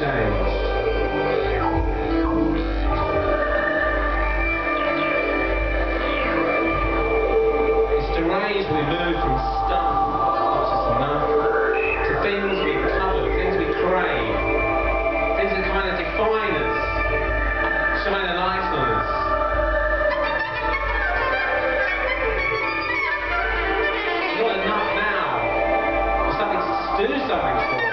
changed. It's deranged we move from stuff, which is enough, to things we covet, things we crave, things that kind of define us, shine a light on us. Not enough now. There's something to do something for.